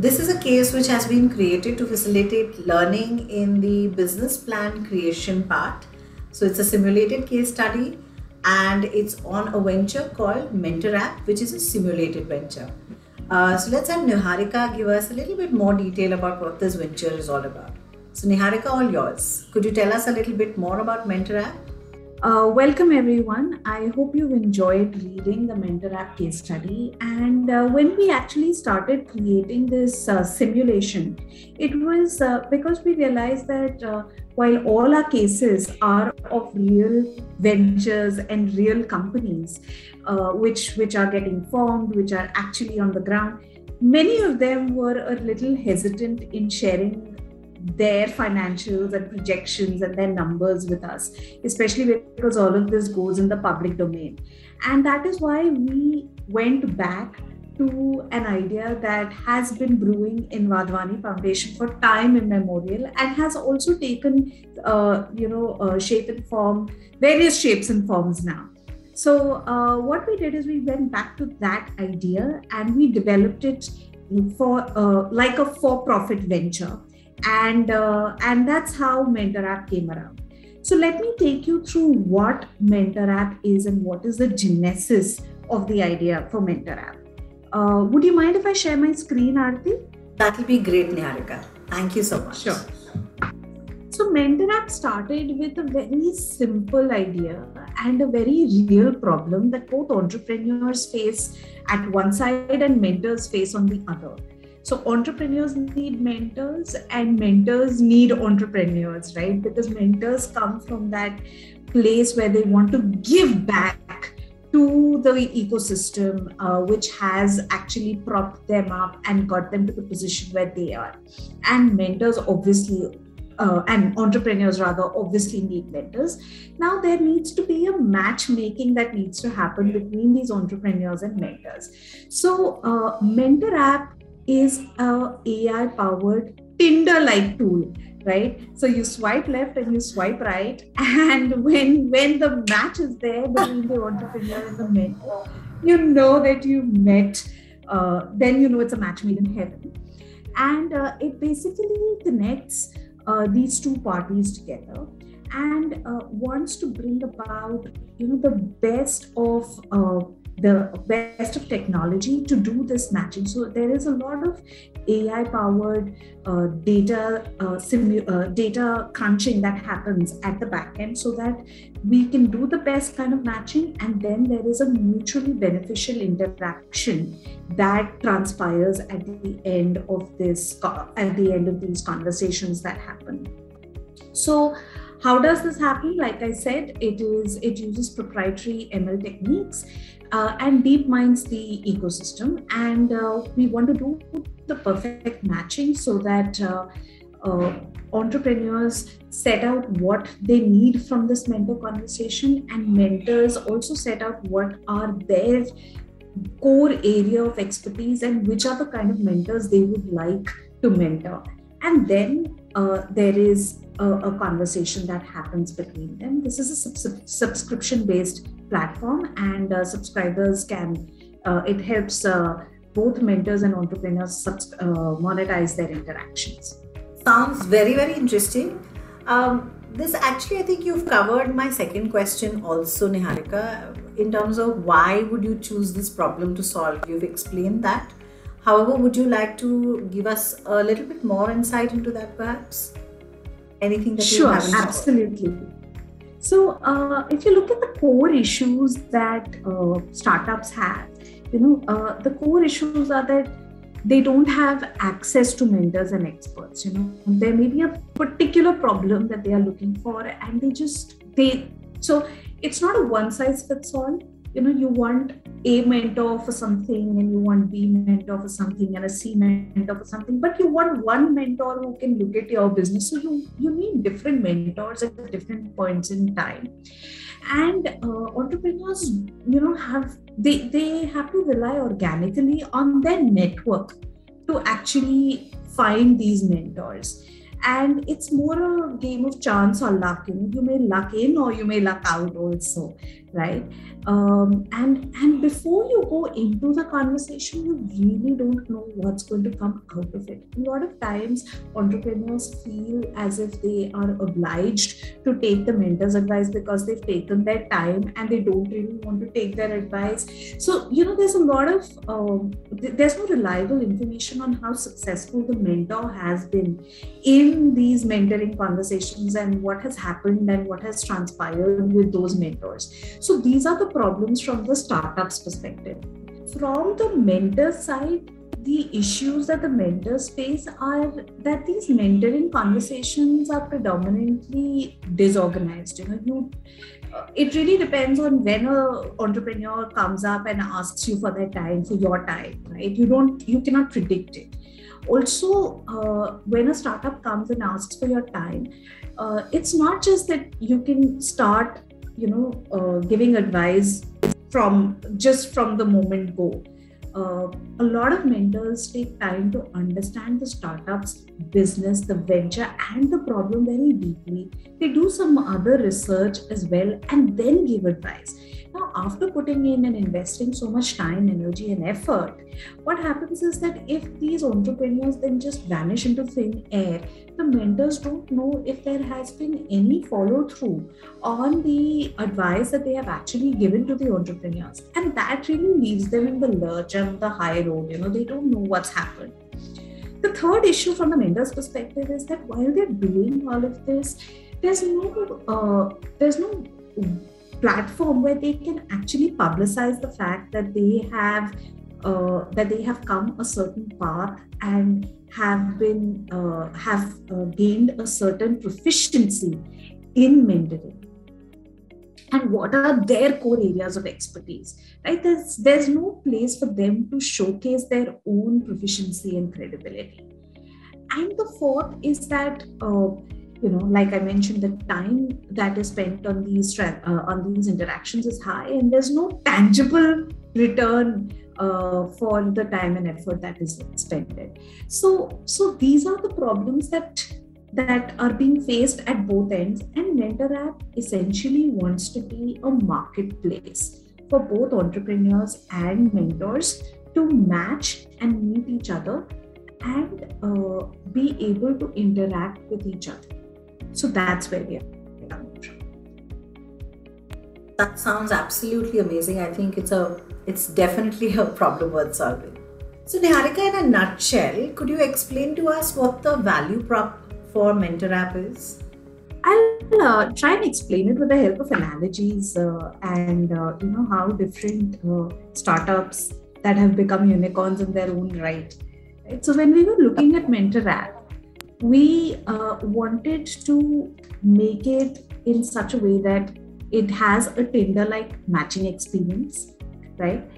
this is a case which has been created to facilitate learning in the business plan creation part. So it's a simulated case study and it's on a venture called Mentor App, which is a simulated venture. Uh, so let's have Niharika give us a little bit more detail about what this venture is all about. So Niharika, all yours. Could you tell us a little bit more about Mentor App? Uh, welcome everyone. I hope you've enjoyed reading the Mentor App case study. And uh, when we actually started creating this uh, simulation, it was uh, because we realized that uh, while all our cases are of real ventures and real companies, uh, which which are getting formed, which are actually on the ground, many of them were a little hesitant in sharing their financials and projections and their numbers with us, especially because all of this goes in the public domain. And that is why we went back to an idea that has been brewing in Wadhwani Foundation for time immemorial and has also taken, uh, you know, uh, shape and form, various shapes and forms now. So uh, what we did is we went back to that idea and we developed it for uh, like a for-profit venture and uh, and that's how mentor app came around. So let me take you through what mentor app is and what is the genesis of the idea for mentor app. Uh, would you mind if i share my screen arti that will be great niharika. Thank you so much. Sure. So mentor app started with a very simple idea and a very real problem that both entrepreneurs face at one side and mentors face on the other so entrepreneurs need mentors and mentors need entrepreneurs, right? Because mentors come from that place where they want to give back to the ecosystem, uh, which has actually propped them up and got them to the position where they are. And mentors obviously uh, and entrepreneurs rather obviously need mentors now there needs to be a matchmaking that needs to happen between these entrepreneurs and mentors so uh, mentor app is a AI powered Tinder like tool right? So you swipe left and you swipe right. And when when the match is there between the entrepreneur and the mentor you know that you met uh, then you know it's a match made in heaven. And uh, it basically connects uh, these two parties together and uh, wants to bring about you know the best of uh, the best of technology to do this matching. So there is a lot of AI powered uh, data uh, simu- uh, data crunching that happens at the back end so that we can do the best kind of matching and then there is a mutually beneficial interaction that transpires at the end of this at the end of these conversations that happen. So how does this happen? Like I said, it is it uses proprietary ML techniques uh, and deep minds the ecosystem. And uh, we want to do the perfect matching so that uh, uh, entrepreneurs set out what they need from this mentor conversation, and mentors also set out what are their core area of expertise and which are the kind of mentors they would like to mentor. And then uh, there is a, a, conversation that happens between them. This is a sub- subscription based platform, and uh, subscribers can, uh, it helps uh, both mentors and entrepreneurs subs- uh, monetize their interactions. Sounds very, very interesting. Um, this actually, I think you've covered my second question also, Niharika, in terms of why would you choose this problem to solve? You've explained that. However, would you like to give us a little bit more insight into that perhaps? Anything that sure, you have? absolutely. So, uh, if you look at the core issues that uh, startups have, you know, uh, the core issues are that they don't have access to mentors and experts. You know, there may be a particular problem that they are looking for, and they just they. So, it's not a one size fits all you know you want a mentor for something and you want b mentor for something and a c mentor for something but you want one mentor who can look at your business. So you you need different mentors at different points in time. And uh, entrepreneurs you know have they they have to rely organically on their network to actually find these mentors. And it's more a game of chance or luck. You, you may luck in or you may luck out also right? Um, and and before you go into the conversation you really don't know what's going to come out of it. A lot of times entrepreneurs feel as if they are obliged to take the mentor's advice because they've taken their time and they don't really want to take their advice. So you know there's a lot of um, th- there's no reliable information on how successful the mentor has been in these mentoring conversations and what has happened and what has transpired with those mentors so these are the problems from the startups perspective. From the mentor side, the issues that the mentors face are that these mentoring conversations are predominantly disorganized. You know, you uh, it really depends on when a entrepreneur comes up and asks you for their time, for your time, right? You don't, you cannot predict it. Also, uh, when a startup comes and asks for your time, uh, it's not just that you can start you know uh, giving advice from just from the moment go uh, a lot of mentors take time to understand the startup's business, the venture, and the problem very deeply. They do some other research as well and then give advice. Now, after putting in and investing so much time, energy, and effort, what happens is that if these entrepreneurs then just vanish into thin air, the mentors don't know if there has been any follow through on the advice that they have actually given to the entrepreneurs. And that really leaves them in the lurch and the high road. You know, they don't know what's happened. The third issue from the mentor's perspective is that while they're doing all of this, there's no uh, there's no platform where they can actually publicize the fact that they have uh, that they have come a certain path and have been uh, have uh, gained a certain proficiency in mentoring. And what are their core areas of expertise right? There's there's no place for them to showcase their own proficiency and credibility. And the fourth is that uh, you know like i mentioned the time that is spent on these uh, on these interactions is high and there's no tangible return uh, for the time and effort that is expended. So so these are the problems that that are being faced at both ends and mentor app essentially wants to be a marketplace for both entrepreneurs and mentors to match and meet each other and uh, be able to interact with each other so that's where we are coming from. That sounds absolutely amazing. I think it's a it's definitely a problem worth solving. So Niharika, in a nutshell, could you explain to us what the value prop for Mentor App is? I'll uh, try and explain it with the help of analogies uh, and uh, you know how different uh, startups that have become unicorns in their own right. right. So when we were looking at Mentor App, we uh, wanted to make it in such a way that it has a Tinder like matching experience, right?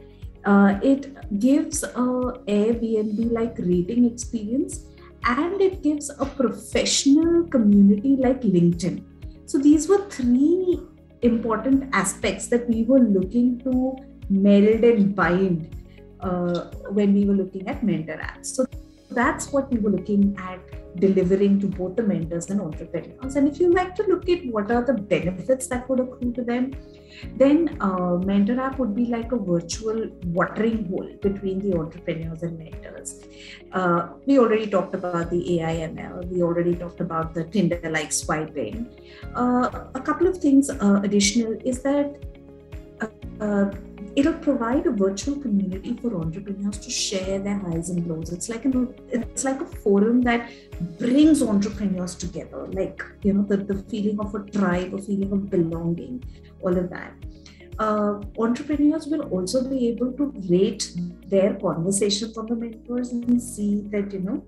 Uh, it gives a Airbnb like rating experience and it gives a professional community like LinkedIn. So these were three important aspects that we were looking to meld and bind uh, when we were looking at mentor apps. So that's what we were looking at delivering to both the mentors and entrepreneurs. And if you like to look at what are the benefits that would accrue to them, then uh, Mentor app would be like a virtual watering hole between the entrepreneurs and mentors. Uh, we already talked about the AI ML. We already talked about the Tinder-like swiping. Uh, a couple of things uh, additional is that uh, uh, it'll provide a virtual community for entrepreneurs to share their highs and lows. It's like an it's like a forum that brings entrepreneurs together, like you know the, the feeling of a tribe, a feeling of belonging, all of that. Uh, entrepreneurs will also be able to rate their conversations on the mentors and see that you know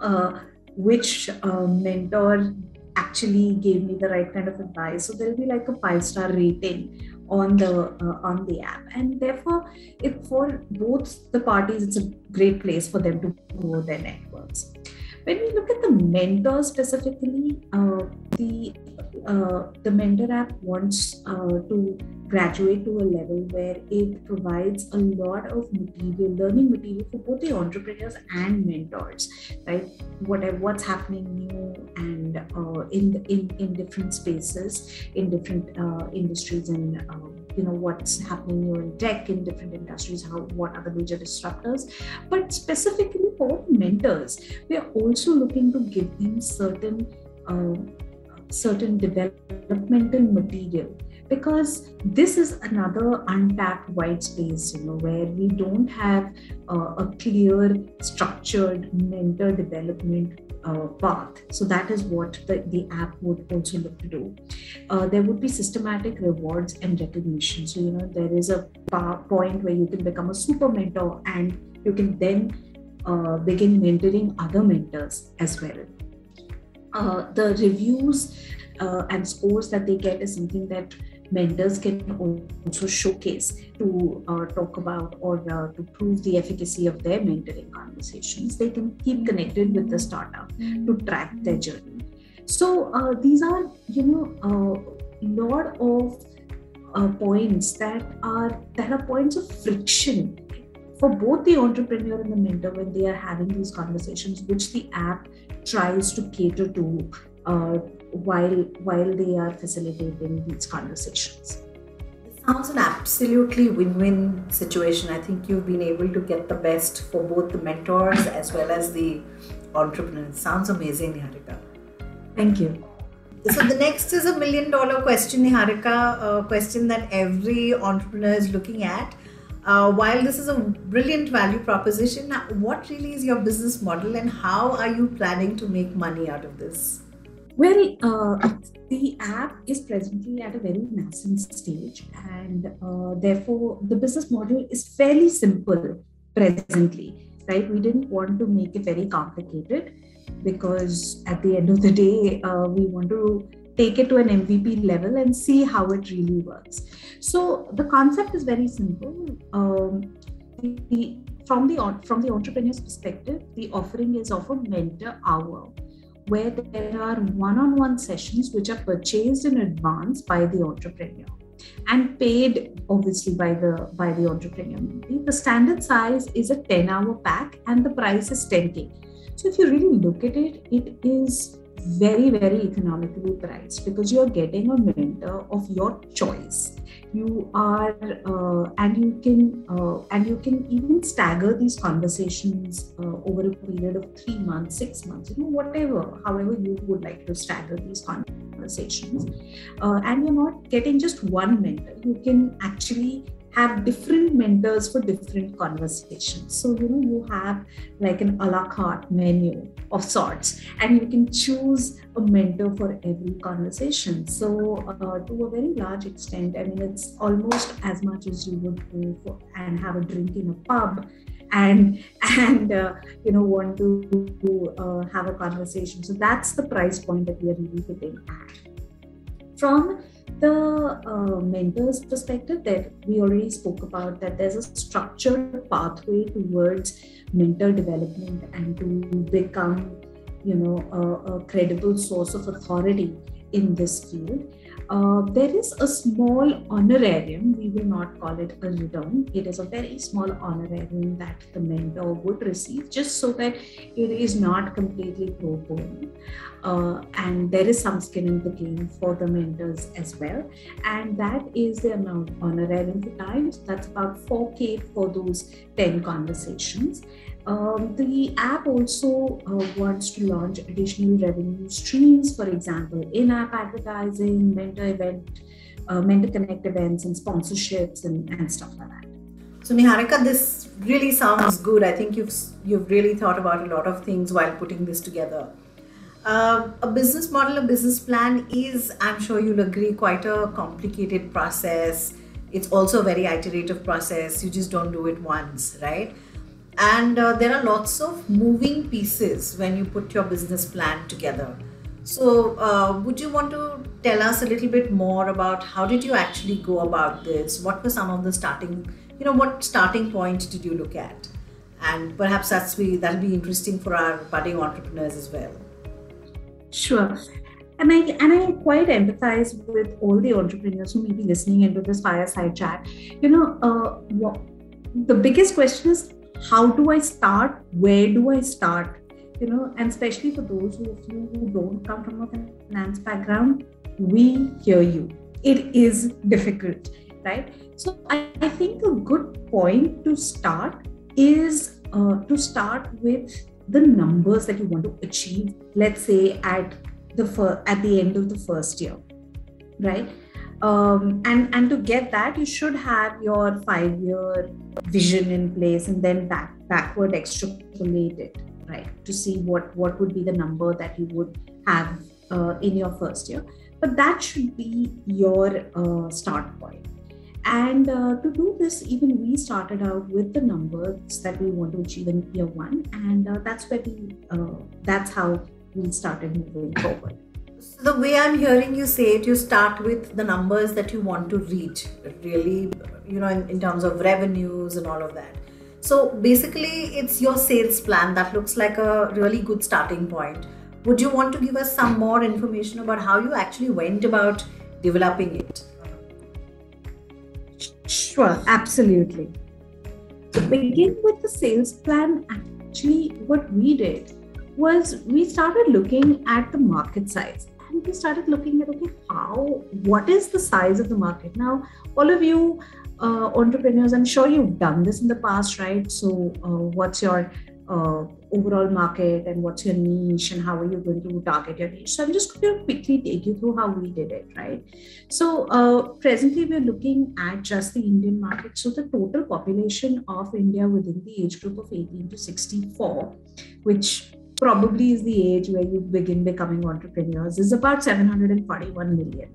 uh, which uh, mentor actually gave me the right kind of advice. So there'll be like a five star rating on the uh, on the app. And therefore it for both the parties it's a great place for them to grow their networks. When we look at the mentors specifically uh, the uh, the mentor app wants uh, to graduate to a level where it provides a lot of material learning material for both the entrepreneurs and mentors right? Whatever what's happening new and uh, in, in in different spaces in different uh, industries and um, you know what's happening new in tech in different industries how what are the major disruptors. But specifically for mentors we are also looking to give them certain uh, certain developmental material because this is another untapped white space you know where we don't have uh, a clear structured mentor development uh, path. So that is what the, the app would also look to do. Uh, there would be systematic rewards and recognition. So, you know, there is a point where you can become a super mentor and you can then uh, begin mentoring other mentors as well. Uh, the reviews uh, and scores that they get is something that mentors can also showcase to uh, talk about or uh, to prove the efficacy of their mentoring conversations. They can keep connected with the startup to track their journey. So uh, these are, you know, a lot of uh, points that are that are points of friction for both the entrepreneur and the mentor when they are having these conversations, which the app tries to cater to uh, while while they are facilitating these conversations. It sounds an absolutely win-win situation. I think you've been able to get the best for both the mentors as well as the entrepreneurs. Sounds amazing, Niharika. Thank you. So the next is a million dollar question, Niharika, a question that every entrepreneur is looking at. Uh, while this is a brilliant value proposition, what really is your business model and how are you planning to make money out of this? Well, uh, the app is presently at a very nascent stage, and uh, therefore the business model is fairly simple presently. Right? We didn't want to make it very complicated because at the end of the day, uh, we want to take it to an MVP level and see how it really works. So the concept is very simple. Um, the, from the from the entrepreneur's perspective, the offering is of a mentor hour where there are one-on-one sessions which are purchased in advance by the entrepreneur and paid obviously by the by the entrepreneur. The standard size is a 10 hour pack and the price is 10k so if you really look at it it is very very economically priced because you're getting a mentor of your choice you are uh, and you can uh, and you can even stagger these conversations uh, over a period of three months six months you know whatever however you would like to stagger these conversations. Uh, and you're not getting just one mentor. You can actually have different mentors for different conversations. So, you know, you have like an a la carte menu of sorts, and you can choose a mentor for every conversation. So, uh, to a very large extent, I mean, it's almost as much as you would go for and have a drink in a pub and and uh, you know want to, to uh, have a conversation so that's the price point that we are really hitting at from the uh, mentor's perspective that we already spoke about that there's a structured pathway towards mentor development and to become you know a, a credible source of authority in this field uh, there is a small honorarium, we will not call it a return. It is a very small honorarium that the mentor would receive just so that it is not completely pro bono. Uh, and there is some skin in the game for the mentors as well. And that is the amount honorarium for time. So that's about 4K for those 10 conversations. Um, the app also uh, wants to launch additional revenue streams, for example, in app advertising, mentor event, uh, mentor connect events, and sponsorships and, and stuff like that. So Niharika, this really sounds good. I think you've you've really thought about a lot of things while putting this together. Uh, a business model, a business plan is, I'm sure you'll agree, quite a complicated process. It's also a very iterative process. You just don't do it once, right? And uh, there are lots of moving pieces when you put your business plan together. So uh, would you want to tell us a little bit more about how did you actually go about this? What were some of the starting you know what starting point did you look at? And perhaps that's be that'll be interesting for our budding entrepreneurs as well. Sure. And I and I quite empathize with all the entrepreneurs who may be listening into this fireside chat. You know, uh, what, the biggest question is how do I start? Where do I start? You know, and especially for those of you who don't come from a finance background, we hear you. It is difficult. right? So I, I think a good point to start is uh, to start with the numbers that you want to achieve. Let's say at the fir- at the end of the first year, right? Um, and and to get that, you should have your five year vision in place and then back backward extrapolate it, right? To see what what would be the number that you would have uh, in your first year but that should be your uh, start point and uh, to do this even we started out with the numbers that we want to achieve in year one and uh, that's where we uh, that's how we started moving forward the way i'm hearing you say it you start with the numbers that you want to reach really you know in, in terms of revenues and all of that so basically it's your sales plan that looks like a really good starting point would you want to give us some more information about how you actually went about developing it? Sure, absolutely. To begin with the sales plan, actually, what we did was we started looking at the market size we started looking at okay, how, what is the size of the market? Now, all of you uh, entrepreneurs, I'm sure you've done this in the past, right? So, uh, what's your uh, overall market and what's your niche and how are you going to target your niche. So I'm just going to quickly take you through how we did it, right? So uh, presently we're looking at just the Indian market. So the total population of India within the age group of 18 to 64, which probably is the age where you begin becoming entrepreneurs, is about 741 million.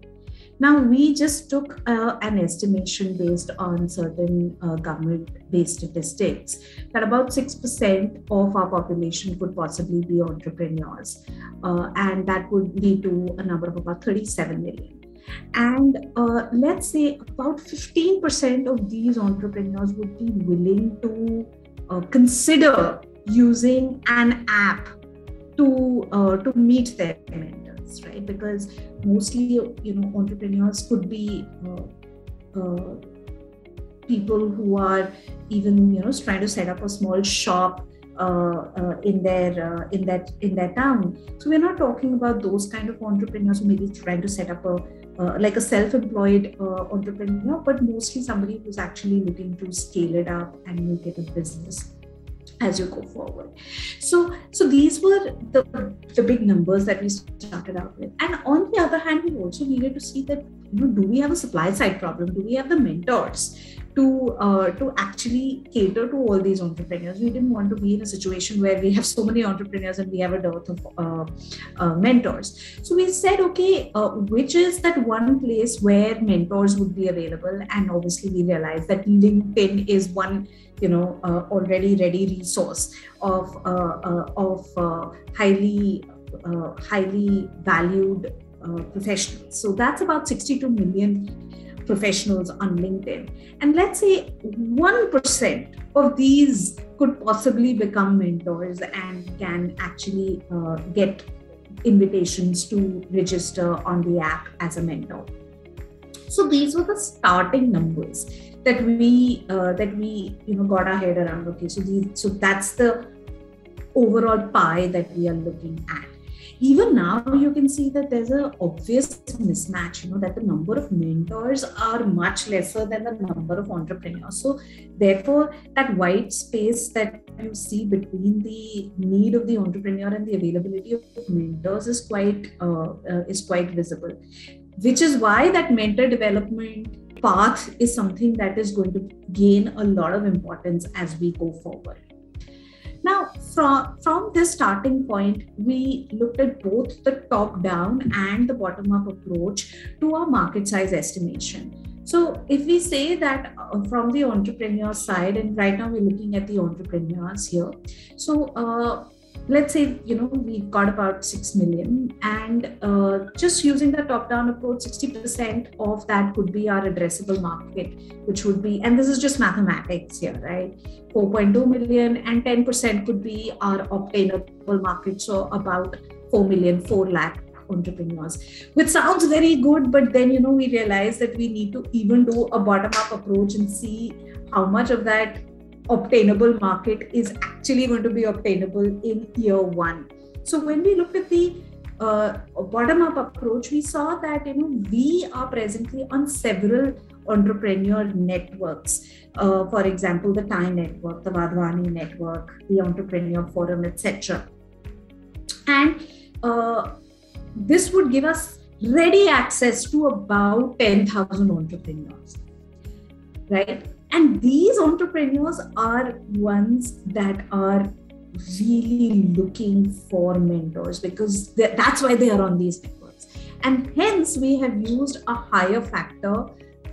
Now, we just took uh, an estimation based on certain uh, government based statistics that about 6% of our population could possibly be entrepreneurs. Uh, and that would lead to a number of about 37 million. And uh, let's say about 15% of these entrepreneurs would be willing to uh, consider using an app to, uh, to meet their mentors, right? Because mostly you know entrepreneurs could be uh, uh, people who are even you know trying to set up a small shop uh, uh, in their uh, in that in their town. So we're not talking about those kind of entrepreneurs who may be trying to set up a like a self-employed entrepreneur, but mostly somebody who's actually looking to scale it up and make it a business as you go forward. So so these were the the big numbers that we started out with. And on the other hand we also needed to see that you know do we have a supply side problem? Do we have the mentors to uh, to actually cater to all these entrepreneurs. We didn't want to be in a situation where we have so many entrepreneurs and we have a dearth of uh, uh, mentors. So we said, okay, uh, which is that one place where mentors would be available? And obviously, we realized that LinkedIn is one you know uh, already ready resource of uh, of highly highly valued professionals. So that's about 62 million professionals on LinkedIn. And let's say 1% of these could possibly become mentors and can actually uh, get invitations to register on the app as a mentor. So these were the starting numbers that we uh, that we you know got our head around. Okay, so these, so that's the overall pie that we are looking at even now you can see that there's an obvious mismatch you know that the number of mentors are much lesser than the number of entrepreneurs. So therefore that white space that you see between the need of the entrepreneur and the availability of mentors is quite uh, uh, is quite visible which is why that mentor development path is something that is going to gain a lot of importance as we go forward now, from, from this starting point, we looked at both the top down and the bottom up approach to our market size estimation. So, if we say that uh, from the entrepreneur side, and right now we're looking at the entrepreneurs here. So, uh, let's say you know we've got about 6 million and uh, just using the top down approach 60% of that could be our addressable market which would be and this is just mathematics here right? 4.2 million and 10% could be our obtainable market so about 4 million 4 lakh entrepreneurs. Which sounds very good but then you know we realize that we need to even do a bottom up approach and see how much of that obtainable market is actually going to be obtainable in year one. So when we looked at the uh, bottom up approach, we saw that you know we are presently on several entrepreneur networks. Uh, for example, the TiE network, the Wadhwani network, the Entrepreneur Forum, etc. And uh, this would give us ready access to about 10,000 entrepreneurs, right? And these entrepreneurs are ones that are really looking for mentors because that's why they are on these networks. And hence, we have used a higher factor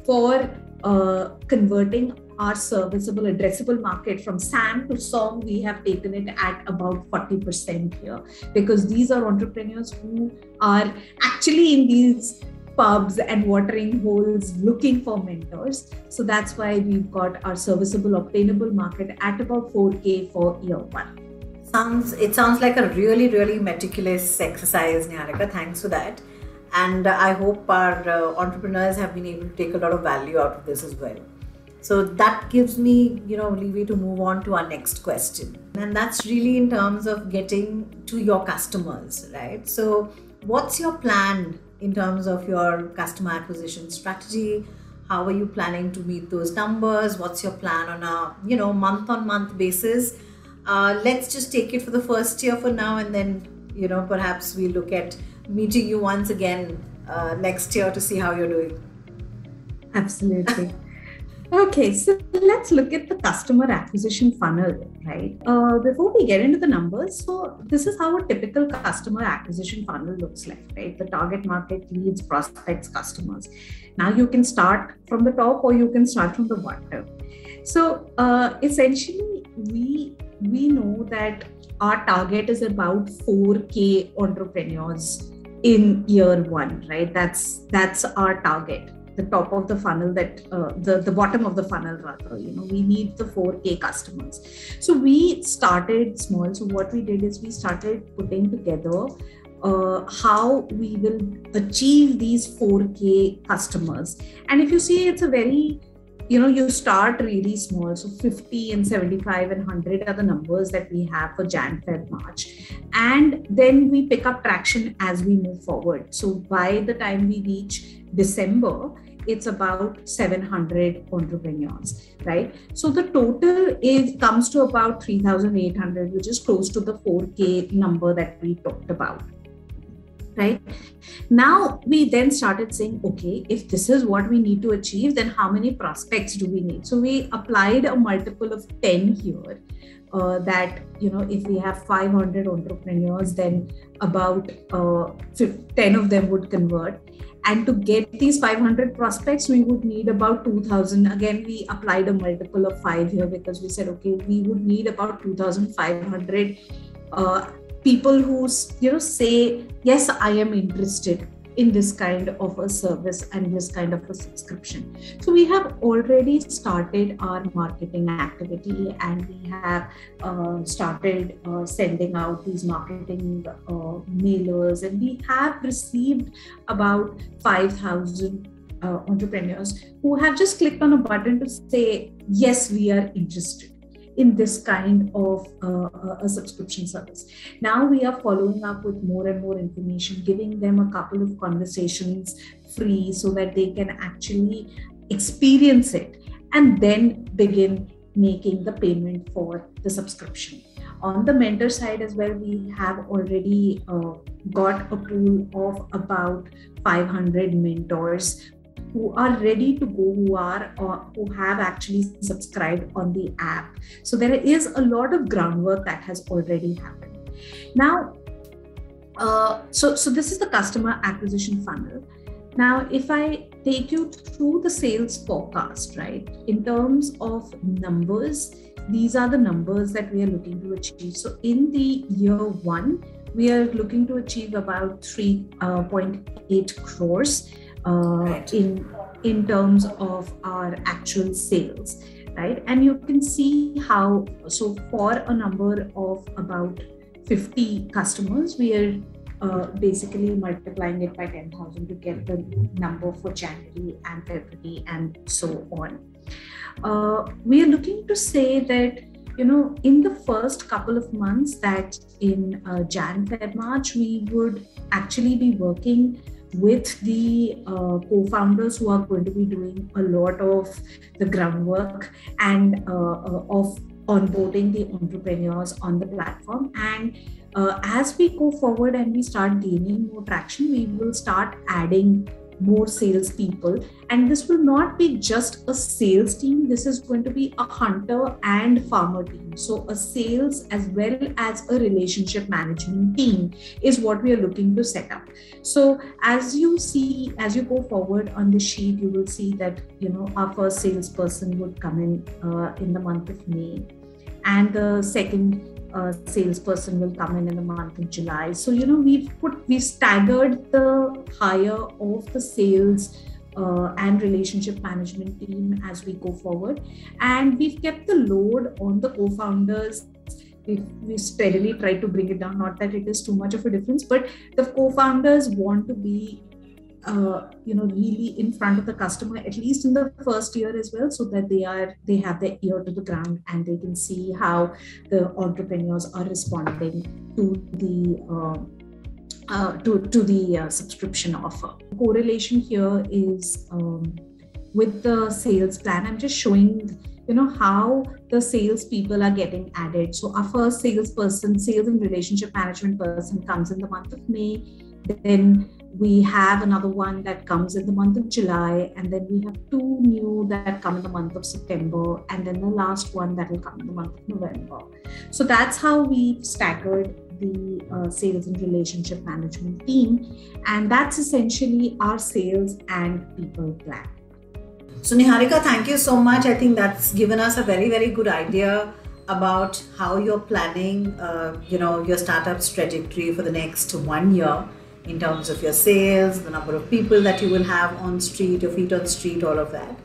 for uh, converting our serviceable addressable market from SAM to SOM, we have taken it at about 40% here because these are entrepreneurs who are actually in these pubs and watering holes looking for mentors. So that's why we've got our serviceable obtainable market at about 4K for year one. Sounds it sounds like a really, really meticulous exercise, Niharika. Thanks for that. And I hope our uh, entrepreneurs have been able to take a lot of value out of this as well. So that gives me, you know, leeway to move on to our next question. And that's really in terms of getting to your customers, right? So what's your plan in terms of your customer acquisition strategy? How are you planning to meet those numbers? What's your plan on a, you know, month on month basis? Uh, let's just take it for the first year for now and then, you know, perhaps we look at meeting you once again uh, next year to see how you're doing. Absolutely. Okay, so let's look at the customer acquisition funnel, right? Uh, before we get into the numbers, so this is how a typical customer acquisition funnel looks like, right? The target market leads, prospects, customers. Now you can start from the top or you can start from the bottom. So uh, essentially, we we know that our target is about 4K entrepreneurs in year one, right? That's that's our target the top of the funnel that uh, the the bottom of the funnel rather you know we need the 4k customers. So we started small. So what we did is we started putting together uh, how we will achieve these 4k customers. And if you see it's a very you know you start really small. So 50 and 75 and 100 are the numbers that we have for jan feb march. And then we pick up traction as we move forward. So by the time we reach december it's about 700 entrepreneurs right? So the total is comes to about 3800 which is close to the 4k number that we talked about right? Now we then started saying okay if this is what we need to achieve then how many prospects do we need? So we applied a multiple of 10 here uh, that you know if we have 500 entrepreneurs then about uh, 10 of them would convert. And to get these 500 prospects we would need about 2000 again we applied a multiple of 5 here because we said okay we would need about 2500 uh, people who you know say yes i am interested in this kind of a service and this kind of a subscription. So we have already started our marketing activity and we have uh, started uh, sending out these marketing uh, mailers and we have received about 5,000 uh, entrepreneurs who have just clicked on a button to say, yes, we are interested in this kind of uh, a subscription service. Now we are following up with more and more information, giving them a couple of conversations free so that they can actually experience it and then begin making the payment for the subscription. On the mentor side as well, we have already uh, got a pool of about 500 mentors who are ready to go, who are or who have actually subscribed on the app. So there is a lot of groundwork that has already happened. Now, uh, so so this is the customer acquisition funnel. Now, if I take you through the sales forecast, right, in terms of numbers, these are the numbers that we are looking to achieve. So in the year one, we are looking to achieve about 3.8 uh, crores uh. In in terms of our actual sales right and you can see how so for a number of about 50 customers we are uh, basically multiplying it by 10,000 to get the number for January and February and so on. Uh, we are looking to say that you know in the first couple of months that in uh, Jan Feb March we would actually be working with the uh, co-founders who are going to be doing a lot of the groundwork and uh, uh, of onboarding the entrepreneurs on the platform. And uh, as we go forward and we start gaining more traction we will start adding more salespeople. And this will not be just a sales team, this is going to be a hunter and farmer team. So, a sales as well as a relationship management team is what we are looking to set up. So, as you see, as you go forward on the sheet, you will see that you know our first salesperson would come in uh, in the month of May, and the second uh, salesperson will come in in the month of July. So you know we've put we staggered the hire of the sales uh, and relationship management team as we go forward, and we've kept the load on the co-founders. We, we steadily try to bring it down. Not that it is too much of a difference, but the co-founders want to be uh, you know really in front of the customer at least in the first year as well so that they are they have their ear to the ground and they can see how the entrepreneurs are responding to the uh, uh, to, to the uh, subscription offer. Correlation here is um, with the sales plan. I'm just showing you know how the sales people are getting added. So our first salesperson sales and relationship management person comes in the month of may. Then we have another one that comes in the month of July, and then we have two new that come in the month of September, and then the last one that will come in the month of November. So that's how we've staggered the uh, sales and relationship management team, and that's essentially our sales and people plan. So, Niharika, thank you so much. I think that's given us a very, very good idea about how you're planning, uh, you know, your startup's trajectory for the next one year in terms of your sales, the number of people that you will have on street, your feet on street, all of that.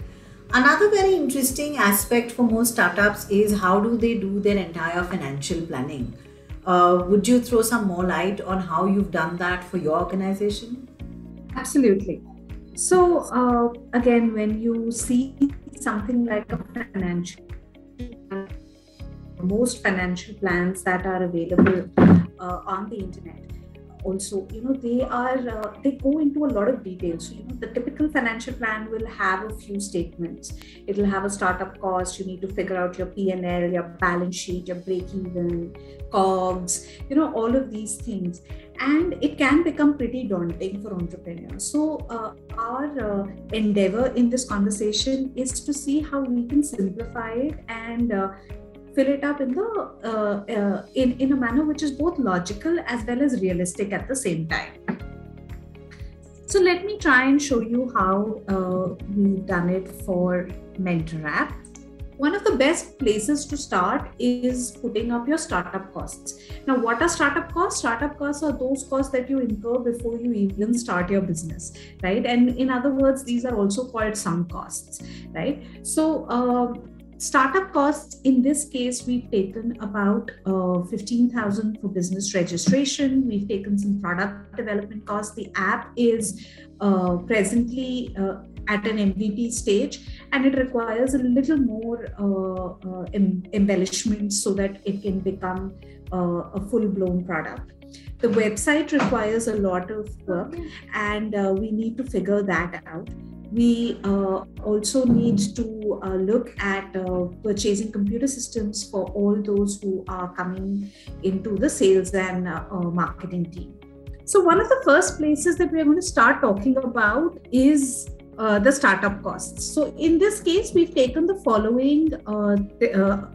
Another very interesting aspect for most startups is how do they do their entire financial planning? Uh, would you throw some more light on how you've done that for your organization? Absolutely. So, uh, again, when you see something like a financial most financial plans that are available uh, on the internet also you know they are uh, they go into a lot of details. So you know the typical financial plan will have a few statements. It will have a startup cost. You need to figure out your p&l your balance sheet your break even cogs you know all of these things. And it can become pretty daunting for entrepreneurs. So uh, our uh, endeavor in this conversation is to see how we can simplify it and uh, fill it up in the uh, uh, in in a manner which is both logical as well as realistic at the same time. So let me try and show you how uh, we've done it for Mentor app. One of the best places to start is putting up your startup costs. Now, what are startup costs? Startup costs are those costs that you incur before you even start your business, right? And in other words, these are also called sunk costs, right? So, uh, startup costs in this case we've taken about uh, 15000 for business registration. We've taken some product development costs. The app is uh, presently uh, at an mvp stage and it requires a little more uh, uh, em- embellishment so that it can become uh, a full-blown product. The website requires a lot of work and we need to figure that out we uh, also need to uh, look at uh, purchasing computer systems for all those who are coming into the sales and uh, uh, marketing team. So, one of the first places that we're going to start talking about is uh, the startup costs. So, in this case, we've taken the following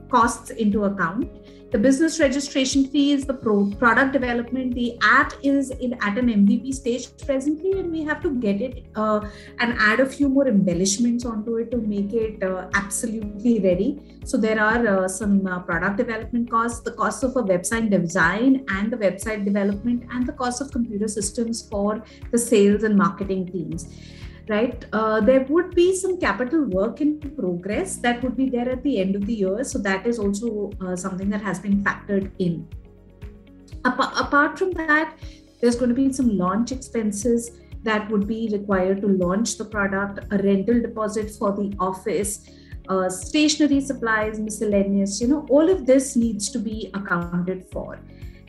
costs into account the business registration fee is the pro- product development the app is in at an mvp stage presently and we have to get it uh, and add a few more embellishments onto it to make it uh, absolutely ready. So there are uh, some uh, product development costs the cost of a website design and the website development and the cost of computer systems for the sales and marketing teams right? Uh, there would be some capital work in progress that would be there at the end of the year. So that is also uh, something that has been factored in. Ap- apart from that, there's going to be some launch expenses that would be required to launch the product, a rental deposit for the office, uh, stationery supplies, miscellaneous, you know, all of this needs to be accounted for,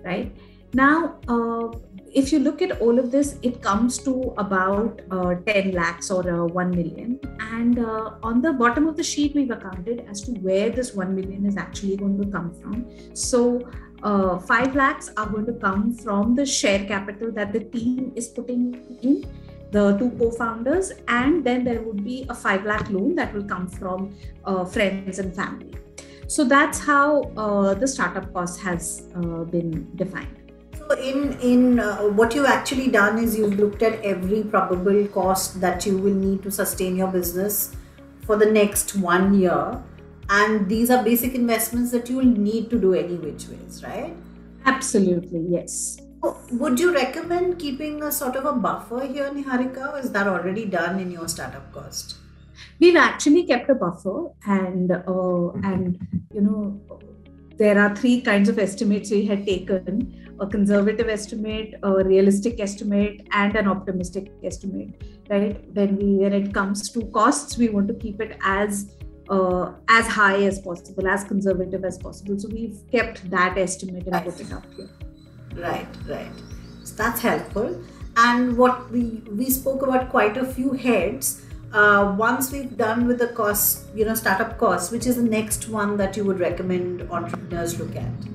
right? Now, uh, if you look at all of this, it comes to about uh, 10 lakhs or uh, 1 million. And uh, on the bottom of the sheet, we've accounted as to where this 1 million is actually going to come from. So, uh, 5 lakhs are going to come from the share capital that the team is putting in the two co-founders and then there would be a 5 lakh loan that will come from uh, friends and family so that's how uh, the startup cost has been defined so in in uh, what you've actually done is you've looked at every probable cost that you will need to sustain your business for the next one year. And these are basic investments that you will need to do any which ways right? Absolutely yes. Would you recommend keeping a sort of a buffer here niharika? Or is that already done in your startup cost? We've actually kept a buffer and uh, and you know there are three kinds of estimates we had taken a conservative estimate a realistic estimate and an optimistic estimate right? When we when it comes to costs we want to keep it as uh, as high as possible as conservative as possible. So we've kept that estimate and put it up here. Right right. So that's helpful. And what we we spoke about quite a few heads. Uh, once we've done with the cost, you know, startup costs, which is the next one that you would recommend entrepreneurs look at?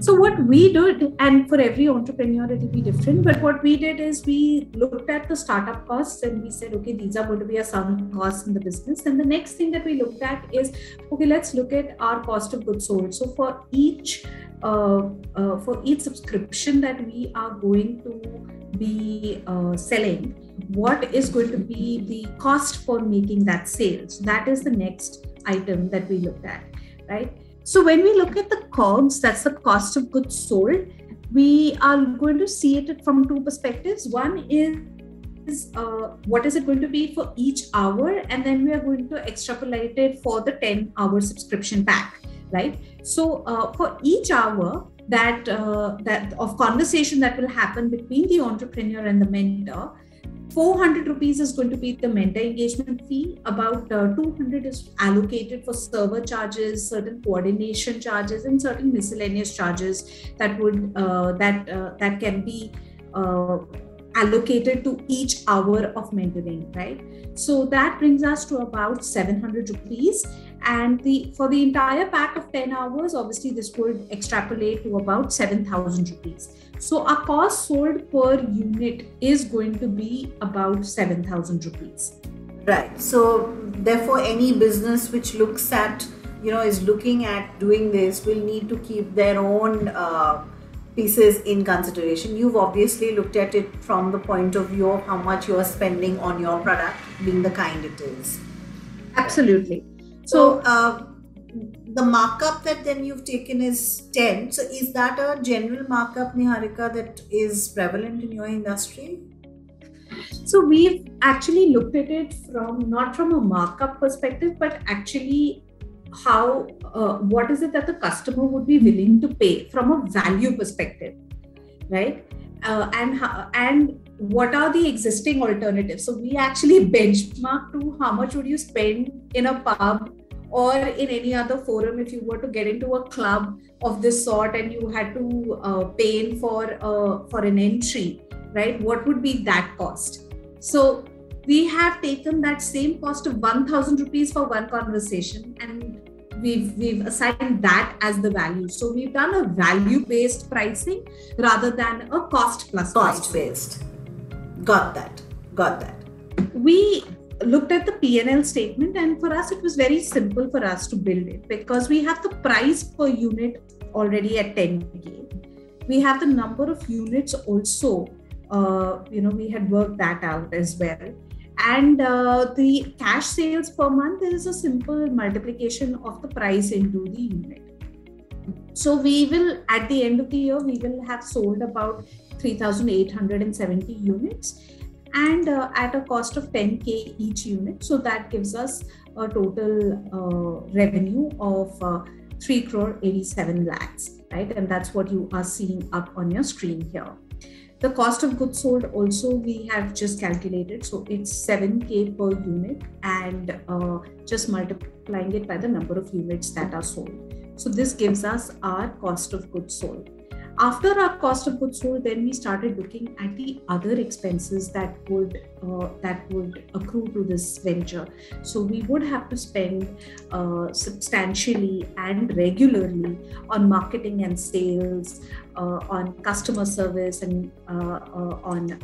So what we did, and for every entrepreneur it will be different, but what we did is we looked at the startup costs and we said, okay, these are going to be a sunk costs in the business. And the next thing that we looked at is, okay, let's look at our cost of goods sold. So for each uh, uh, for each subscription that we are going to be uh, selling, what is going to be the cost for making that sale? So that is the next item that we looked at, right? So when we look at the COGS, that's the cost of goods sold, we are going to see it from two perspectives. One is uh, what is it going to be for each hour, and then we are going to extrapolate it for the 10 hour subscription pack, right? So uh, for each hour, that uh, that of conversation that will happen between the entrepreneur and the mentor 400 rupees is going to be the mentor engagement fee. About uh, 200 is allocated for server charges, certain coordination charges, and certain miscellaneous charges that would uh, that uh, that can be uh, allocated to each hour of mentoring. Right. So that brings us to about 700 rupees. And the for the entire pack of 10 hours, obviously this would extrapolate to about 7,000 rupees. So our cost sold per unit is going to be about 7,000 rupees. Right. So therefore, any business which looks at, you know, is looking at doing this will need to keep their own uh, pieces in consideration. You've obviously looked at it from the point of view of how much you are spending on your product, being the kind it is. Absolutely. So, uh, the markup that then you've taken is 10 so is that a general markup niharika that is prevalent in your industry? So we've actually looked at it from not from a markup perspective but actually how uh, what is it that the customer would be willing to pay from a value perspective right? Uh, and and what are the existing alternatives? So we actually benchmark to how much would you spend in a pub or in any other forum if you were to get into a club of this sort and you had to uh, pay in for uh, for an entry right? What would be that cost? So we have taken that same cost of 1000 rupees for one conversation and we've we've assigned that as the value. So we've done a value based pricing rather than a cost plus cost based got that. Got that. We looked at the P&L statement and for us it was very simple for us to build it because we have the price per unit already at 10k we have the number of units also uh, you know we had worked that out as well. And uh, the cash sales per month is a simple multiplication of the price into the unit. So we will at the end of the year we will have sold about 3870 units and uh, at a cost of 10k each unit. So that gives us a total uh, revenue of uh, 3 crore 87 lakhs right? And that's what you are seeing up on your screen here. The cost of goods sold also we have just calculated. So it's 7k per unit and uh, just multiplying it by the number of units that are sold. So this gives us our cost of goods sold after our cost of goods sold then we started looking at the other expenses that would uh, that would accrue to this venture so we would have to spend uh, substantially and regularly on marketing and sales uh, on customer service and uh, uh, on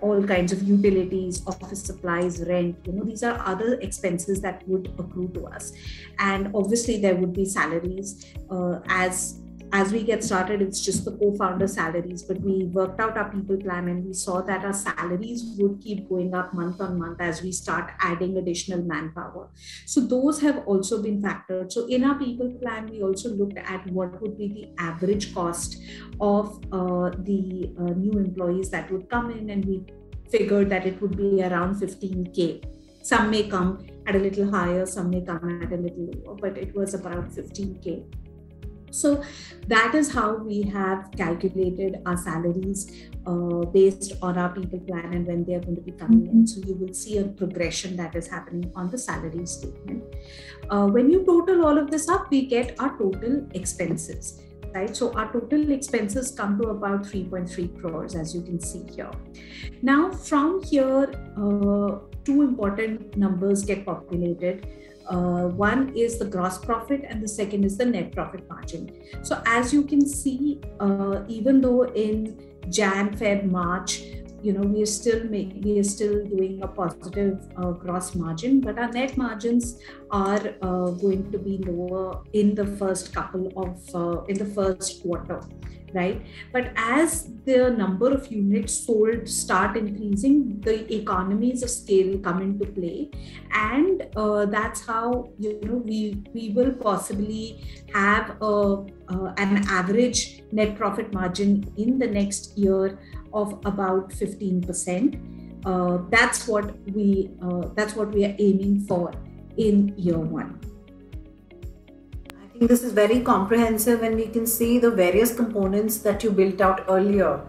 all kinds of utilities, office supplies, rent. You know, these are other expenses that would accrue to us, and obviously there would be salaries uh, as as we get started, it's just the co-founder salaries, but we worked out our people plan and we saw that our salaries would keep going up month on month as we start adding additional manpower. So those have also been factored. So in our people plan, we also looked at what would be the average cost of uh, the uh, new employees that would come in, and we figured that it would be around 15k. Some may come at a little higher, some may come at a little lower, but it was about 15k so that is how we have calculated our salaries uh, based on our people plan and when they are going to be coming in. So you will see a progression that is happening on the salary statement. Uh, when you total all of this up, we get our total expenses. Right, so our total expenses come to about 3.3 crores, as you can see here. Now, from here, uh, two important numbers get populated uh, one is the gross profit and the second is the net profit margin. So as you can see uh, even though in jan feb march you know we are still we are still doing a positive uh, gross margin but our net margins are uh, going to be lower in the first couple of uh, in the first quarter right? But as the number of units sold start increasing the economies of scale come into play. And uh, that's how you know we we will possibly have a, uh, an average net profit margin in the next year of about 15% uh, that's what we uh, that's what we are aiming for in year one this is very comprehensive and we can see the various components that you built out earlier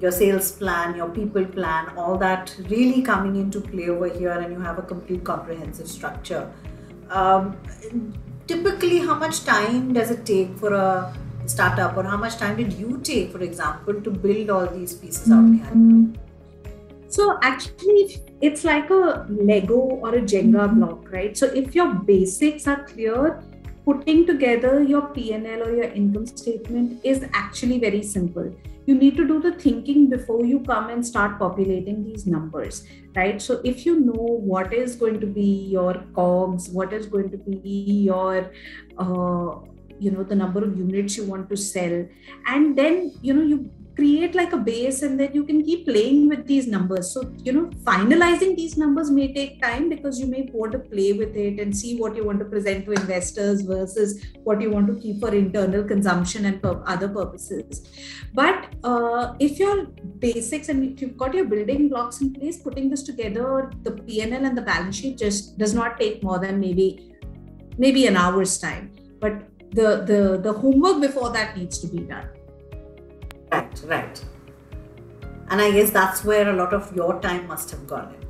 your sales plan, your people plan, all that really coming into play over here, and you have a complete comprehensive structure. Um, typically, how much time does it take for a startup, or how much time did you take, for example, to build all these pieces out behind? So, actually, it's like a Lego or a Jenga block, right? So, if your basics are clear, putting together your PNL or your income statement is actually very simple. You need to do the thinking before you come and start populating these numbers, right? So, if you know what is going to be your COGS, what is going to be your uh, you know the number of units you want to sell and then you know you create like a base and then you can keep playing with these numbers. So you know finalizing these numbers may take time because you may want to play with it and see what you want to present to investors versus what you want to keep for internal consumption and pur- other purposes. But uh, if your basics and if you've got your building blocks in place putting this together the pnl and the balance sheet just does not take more than maybe maybe an hour's time. But the the the homework before that needs to be done Right, right. And I guess that's where a lot of your time must have gone in.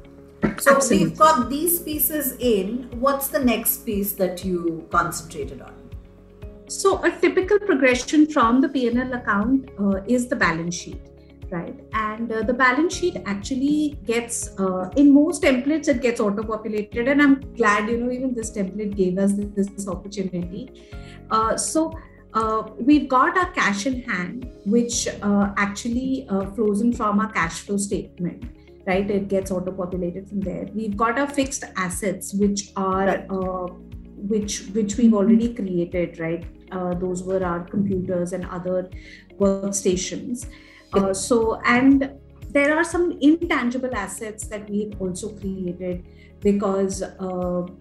So Absolutely. we've got these pieces in. What's the next piece that you concentrated on? So a typical progression from the PNL account uh, is the balance sheet, right? And uh, the balance sheet actually gets uh, in most templates it gets auto populated, and I'm glad you know even this template gave us this, this opportunity. Uh, so uh, we've got our cash in hand, which uh, actually uh, flows in from our cash flow statement, right? It gets auto populated from there. We've got our fixed assets, which are right. Uh, which which we've already created, right? Uh, those were our computers and other workstations. Uh, so and there are some intangible assets that we've also created because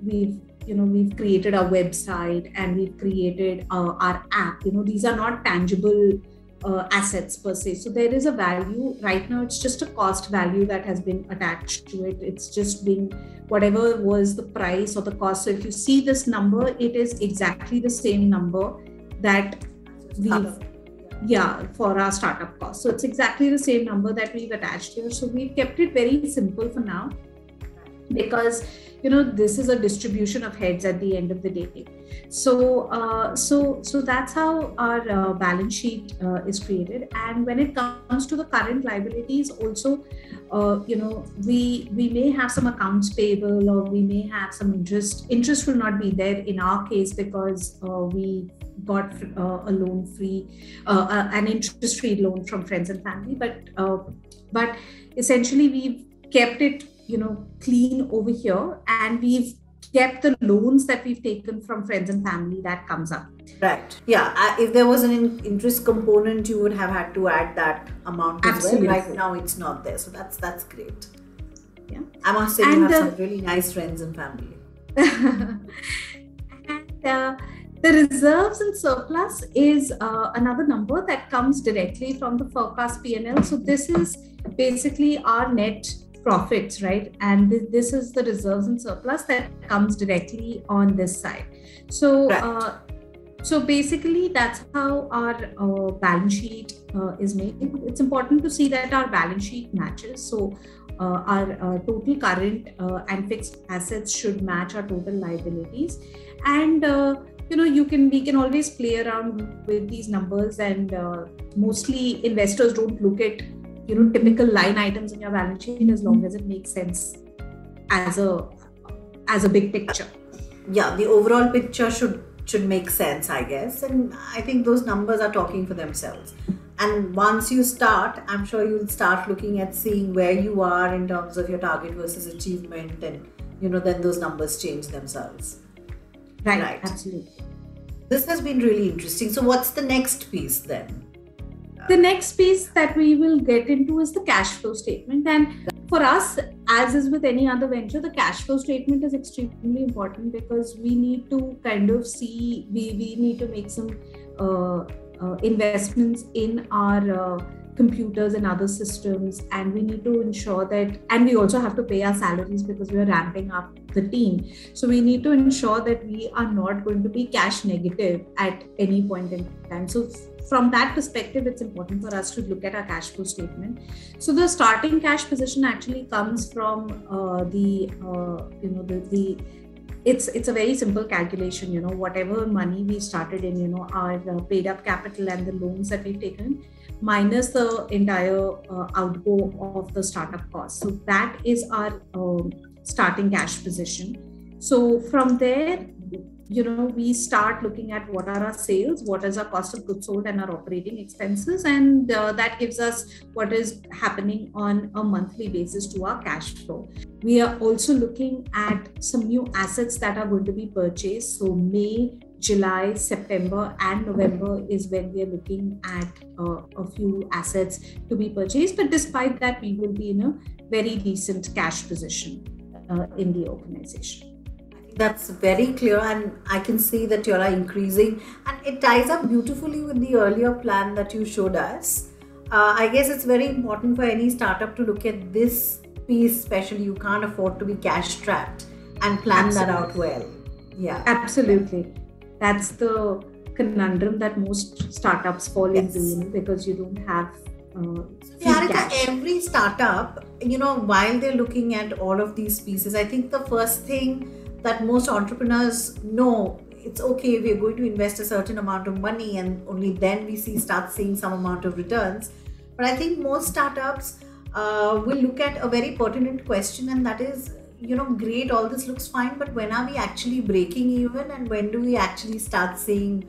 we've you know we've created our website and we've created uh, our app. You know these are not tangible uh, assets per se. So there is a value. Right now it's just a cost value that has been attached to it. It's just been whatever was the price or the cost. So if you see this number it is exactly the same number that we've yeah for our startup cost. So it's exactly the same number that we've attached here. So we've kept it very simple for now because you know this is a distribution of heads at the end of the day. So uh, so so that's how our uh, balance sheet uh, is created. And when it comes to the current liabilities also uh, you know we we may have some accounts payable or we may have some interest. Interest will not be there in our case because uh, we got uh, a loan free an interest free loan from friends and family. But but essentially we've kept it you know clean over here. And we've kept the loans that we've taken from friends and family that comes up. Right. Yeah uh, if there was an in- interest component you would have had to add that amount as Absolutely. well right now it's not there. So that's that's great. Yeah. I must say and you have the, some really nice friends and family. And uh, the reserves and surplus is uh, another number that comes directly from the forecast PNL. So this is basically our net profits, right? And th- this is the reserves and surplus that comes directly on this side. So, right. uh, so basically, that's how our uh, balance sheet uh, is made. It's important to see that our balance sheet matches. So, uh, our uh, total current uh, and fixed assets should match our total liabilities, and you know you can we can always play around with these numbers and mostly investors don't look at you know typical line items in your balance sheet as long as it makes sense as a as a big picture. Yeah the overall picture should should make sense i guess. And i think those numbers are talking for themselves. And once you start i'm sure you'll start looking at seeing where you are in terms of your target versus achievement and you know then those numbers change themselves. Right, right. absolutely. This has been really interesting. So what's the next piece then the next piece that we will get into is the cash flow statement. And for us as is with any other venture the cash flow statement is extremely important because we need to kind of see we, we need to make some uh, uh, investments in our uh, computers and other systems. And we need to ensure that and we also have to pay our salaries because we are ramping up the team. So we need to ensure that we are not going to be cash negative at any point in time. So from that perspective, it's important for us to look at our cash flow statement. So the starting cash position actually comes from uh, the uh, you know the, the it's it's a very simple calculation you know whatever money we started in you know our uh, paid up capital and the loans that we've taken minus the entire uh, outgo of the startup cost so that is our um, starting cash position so from there you know we start looking at what are our sales what is our cost of goods sold and our operating expenses and uh, that gives us what is happening on a monthly basis to our cash flow. We are also looking at some new assets that are going to be purchased. So may July, September, and November is when we are looking at uh, a few assets to be purchased. But despite that, we will be in a very decent cash position uh, in the organization that's very clear and i can see that you are increasing. And it ties up beautifully with the earlier plan that you showed us. Uh, i guess it's very important for any startup to look at this piece especially you can't afford to be cash strapped and plan absolutely. that out well. Yeah. Absolutely. That's the conundrum that most startups fall yes. into because you don't have uh, so every startup, you know, while they're looking at all of these pieces, I think the first thing that most entrepreneurs know it's okay we're going to invest a certain amount of money and only then we see start seeing some amount of returns. But i think most startups uh, will look at a very pertinent question and that is you know great all this looks fine but when are we actually breaking even and when do we actually start seeing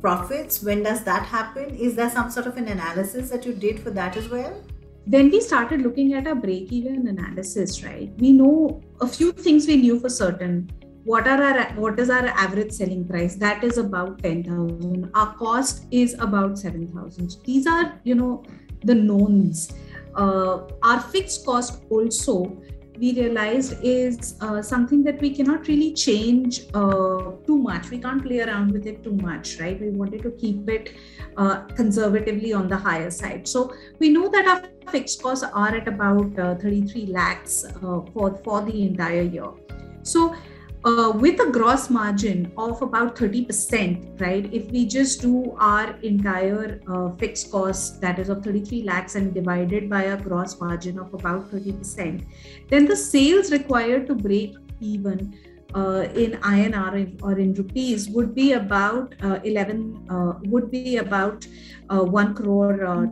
profits? When does that happen? Is there some sort of an analysis that you did for that as well when we started looking at our break even analysis right we know a few things we knew for certain. What are our what is our average selling price? That is about 10000 our cost is about 7000 these are you know the knowns. Uh, our fixed cost also we realized is uh, something that we cannot really change uh, too much. We can't play around with it too much, right? We wanted to keep it uh, conservatively on the higher side. So we know that our fixed costs are at about uh, 33 lakhs uh, for, for the entire year. So uh, with a gross margin of about 30%, right? If we just do our entire uh, fixed cost that is of 33 lakhs and divided by a gross margin of about 30%, then the sales required to break even uh, in INR or in rupees would be about uh, 11 uh, would be about 1 crore uh,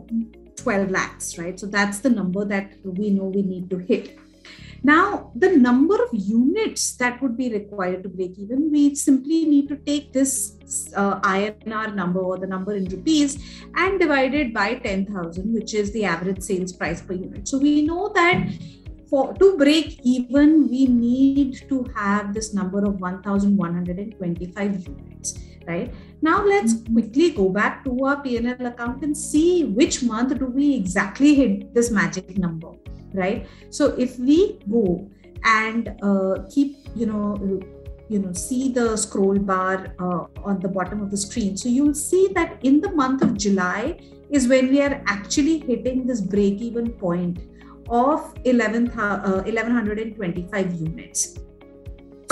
12 lakhs right so that's the number that we know we need to hit now the number of units that would be required to break even we simply need to take this uh, INR number or the number in rupees and divide it by 10000 which is the average sales price per unit so we know that for to break even, we need to have this number of 1,125 units, right? Now let's mm-hmm. quickly go back to our PNL account and see which month do we exactly hit this magic number, right? So if we go and uh, keep, you know, you know see the scroll bar uh, on the bottom of the screen so you'll see that in the month of july is when we are actually hitting this break even point of 11, uh, 1125 units.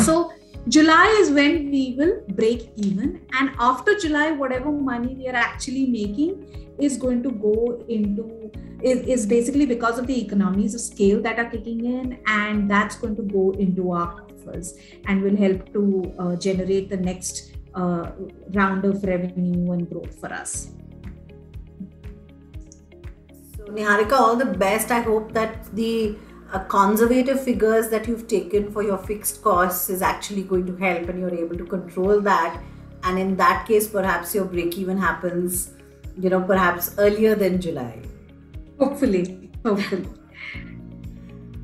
So July is when we will break even, and after July, whatever money we are actually making is going to go into is, is basically because of the economies of scale that are kicking in, and that's going to go into our coffers and will help to uh, generate the next uh, round of revenue and growth for us. So, Niharika, all the best. I hope that the uh, conservative figures that you've taken for your fixed costs is actually going to help and you're able to control that. And in that case, perhaps your break even happens, you know, perhaps earlier than July. Hopefully. Hopefully.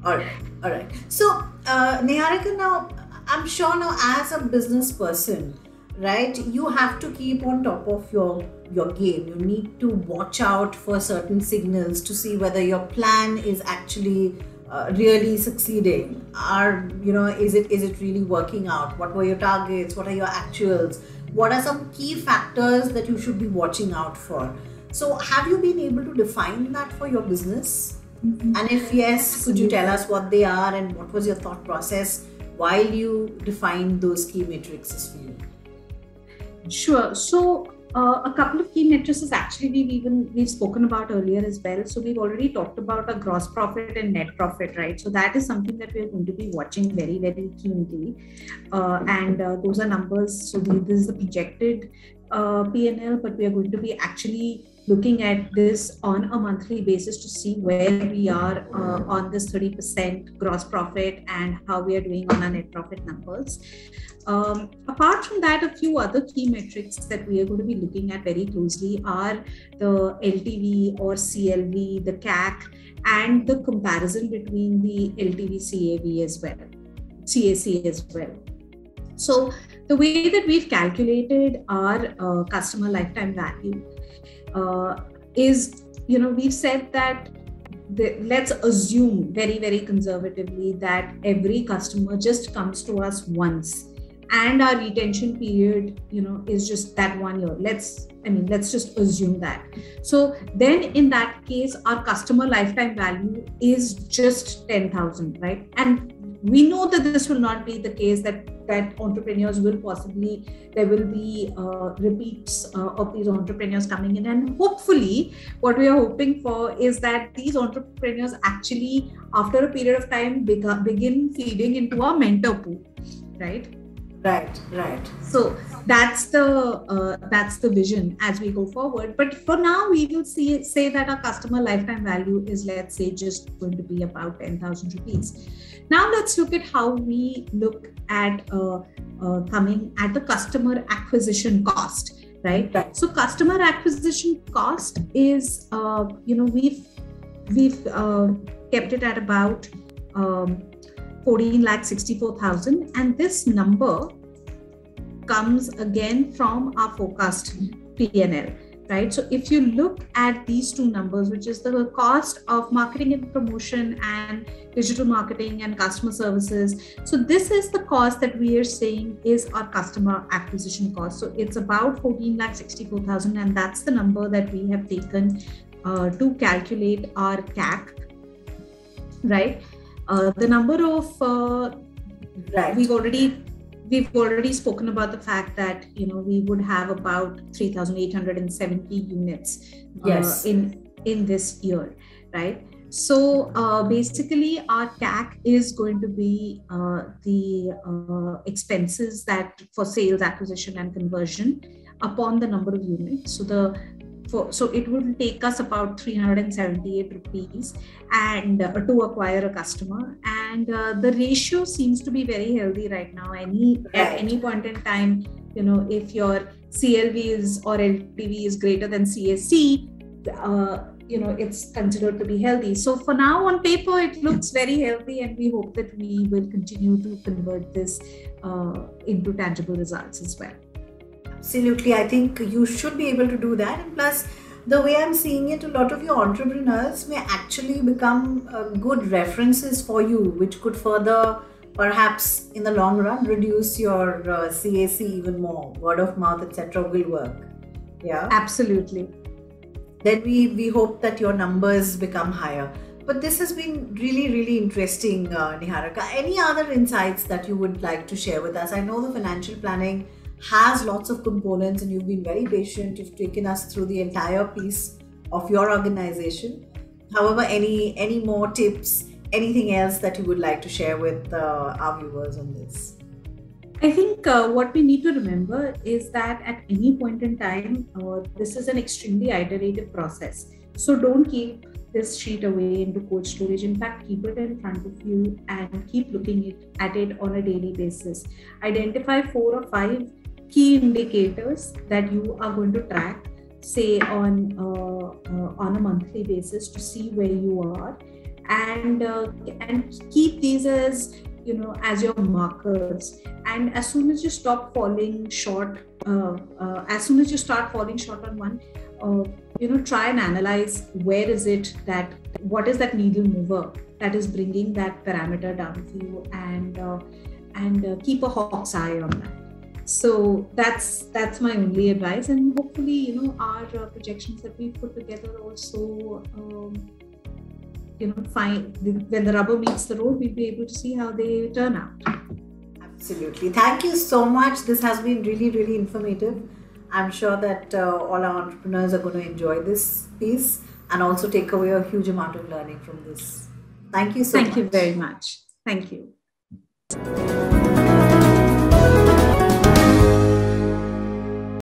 all right. All right. So, uh, Niharika, now, I'm sure now as a business person, right, you have to keep on top of your your game. You need to watch out for certain signals to see whether your plan is actually uh, really succeeding. Are you know is it is it really working out? What were your targets? What are your actuals? What are some key factors that you should be watching out for? So have you been able to define that for your business? Mm-hmm. And if yes, could you tell us what they are and what was your thought process while you defined those key matrices for you? Sure. So uh, a couple of key metrics is actually we've even we've spoken about earlier as well so we've already talked about a gross profit and net profit right so that is something that we're going to be watching very very keenly uh, and uh, those are numbers so this is the projected uh, pnl but we are going to be actually looking at this on a monthly basis to see where we are uh, on this 30% gross profit and how we are doing on our net profit numbers. Um, apart from that, a few other key metrics that we are going to be looking at very closely are the LTV or CLV, the CAC, and the comparison between the LTV CAV as well, CAC as well. So, the way that we've calculated our uh, customer lifetime value uh, is, you know, we've said that the, let's assume very, very conservatively that every customer just comes to us once and our retention period you know is just that one year. Let's i mean let's just assume that. So then in that case our customer lifetime value is just 10000 right? And we know that this will not be the case that that entrepreneurs will possibly there will be uh, repeats uh, of these entrepreneurs coming in. And hopefully what we are hoping for is that these entrepreneurs actually after a period of time begin feeding into our mentor pool right? Right right. So that's the uh, that's the vision as we go forward. But for now we will see say that our customer lifetime value is let's say just going to be about 10000 rupees now let's look at how we look at uh, uh, coming at the customer acquisition cost right, right. so customer acquisition cost is uh, you know we've we've uh, kept it at about um, 14 lakh 64,000 and this number comes again from our forecast PNL right? So if you look at these two numbers which is the cost of marketing and promotion and digital marketing and customer services so this is the cost that we are saying is our customer acquisition cost. So it's about 14 lakh 64000 and that's the number that we have taken uh, to calculate our CAC right? Uh, the number of uh, right. we've already we've already spoken about the fact that you know we would have about 3870 units uh, in in this year right So uh, basically, our CAC is going to be uh, the uh, expenses that for sales, acquisition, and conversion upon the number of units. So the for, so it will take us about 378 rupees and uh, to acquire a customer. And uh, the ratio seems to be very healthy right now. Any at any point in time you know if your clv is or ltv is greater than csc uh, you know it's considered to be healthy. So for now on paper it looks very healthy and we hope that we will continue to convert this uh, into tangible results as well Absolutely. I think you should be able to do that. And plus, the way I'm seeing it, a lot of your entrepreneurs may actually become uh, good references for you, which could further, perhaps in the long run, reduce your uh, CAC even more. Word of mouth, etc., will work. Yeah. Absolutely. Then we we hope that your numbers become higher. But this has been really, really interesting, uh, Niharika. Any other insights that you would like to share with us? I know the financial planning has lots of components and you've been very patient. You've taken us through the entire piece of your organization. However, any any more tips, anything else that you would like to share with uh, our viewers on this? I think uh, what we need to remember is that at any point in time, uh, this is an extremely iterative process. So don't keep this sheet away into cold storage. In fact, keep it in front of you and keep looking at it on a daily basis. Identify four or five key indicators that you are going to track say on uh, uh, on a monthly basis to see where you are. And uh, and keep these as you know as your markers. And as soon as you stop falling short uh, uh, as soon as you start falling short on one uh, you know try and analyze where is it that what is that needle mover that is bringing that parameter down for you. And and keep a hawk's eye on that so that's that's my only advice. And hopefully you know our uh, projections that we put together also um, you know find when the rubber meets the road we'll be able to see how they turn out. Absolutely. Thank you so much. This has been really really informative. I'm sure that uh, all our entrepreneurs are going to enjoy this piece and also take away a huge amount of learning from this. Thank you so thank much. you very much. Thank you